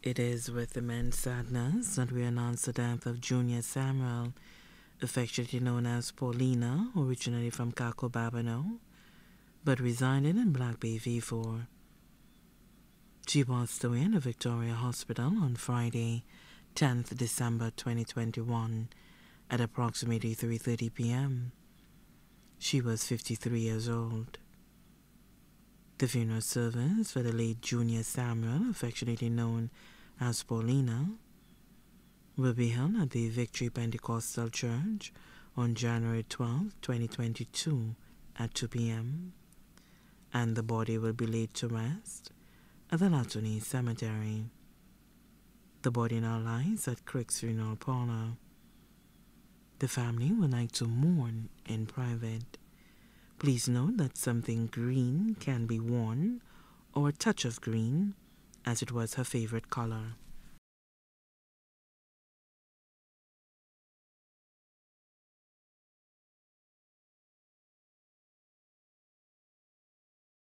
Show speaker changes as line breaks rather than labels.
It is with immense sadness that we announce the death of Junia Samuel, affectionately known as Paulina, originally from Kako Babonneau, but residing in Black Bay Vieux Fort. She passed away in the Victoria Hospital on Friday, 10th December 2021 at approximately 3:30 p.m. She was 53 years old. The funeral service for the late Junia Samuel, affectionately known as Paulina, will be held at the Victory Pentecostal Church on January 12, 2022 at 2 p.m. and the body will be laid to rest at the Latony Cemetery. The body now lies at Crick's Funeral Parlor. The family would like to mourn in private. Please note that something green can be worn or a touch of green as it was her favorite color.